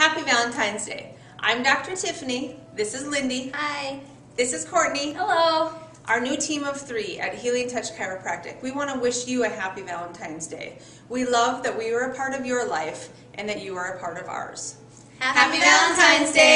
Happy Valentine's Day. I'm Dr. Tiffany. This is Lindy. Hi. This is Courtney. Hello. Our new team of three at Healing Touch Chiropractic. We want to wish you a happy Valentine's Day. We love that we are a part of your life and that you are a part of ours. Happy Valentine's Day.